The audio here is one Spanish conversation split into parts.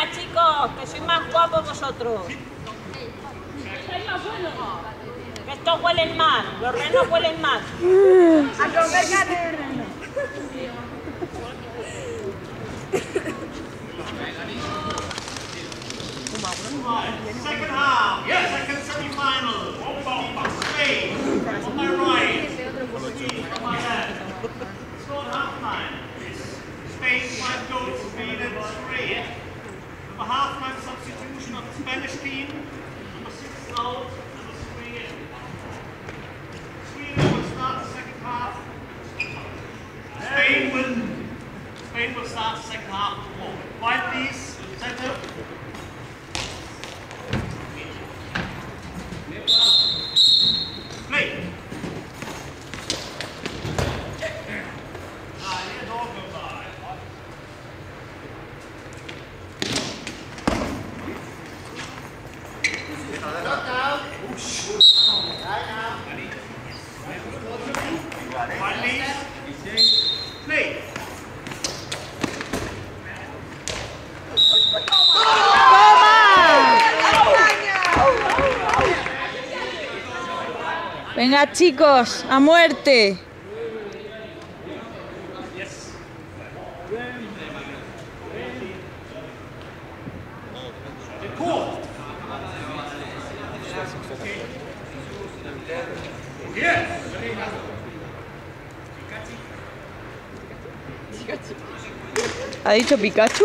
Venga, chicos, que sois más guapos vosotros. Que estos huelen más, los renos huelen más. A comer carne de reno. Second half, yes, second semi-final. Spain, on my right. Team. Number number three. Sweden will start the second half. Spain will, Spain will start the second half. Wide please, Venga chicos, a muerte. ¿Ha dicho Pikachu?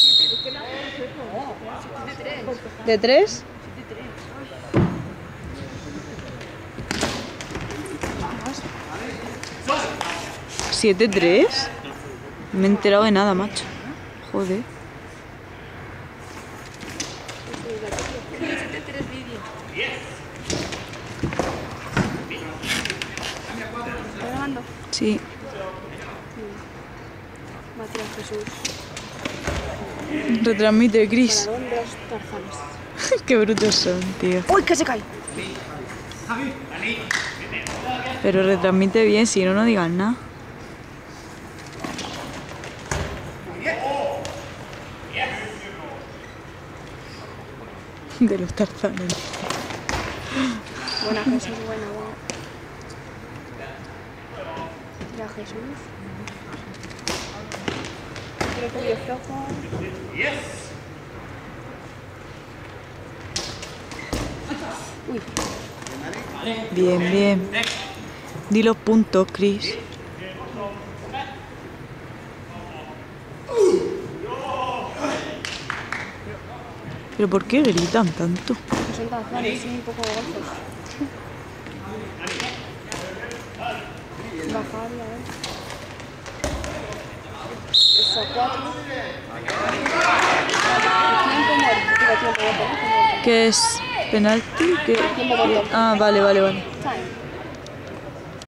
¿De tres? ¿Siete tres? Me he enterado de nada, macho. Joder. Sí. Matías Jesús. Retransmite Chris. Qué brutos son, tío. ¡Uy, que se cae! Pero retransmite bien, si no, no digan nada. De los tarzanes. Buena Jesús, buena, buena. Ya Jesús. Creo que medio flojo. Yes. Bien, bien. Di los puntos, Chris. ¿Pero por qué gritan tanto? Son tarzanes, sí, un poco gozos. Bajar y a ver. ¿No? ¿Qué es? ¿Penalti? Ah, vale, vale, vale.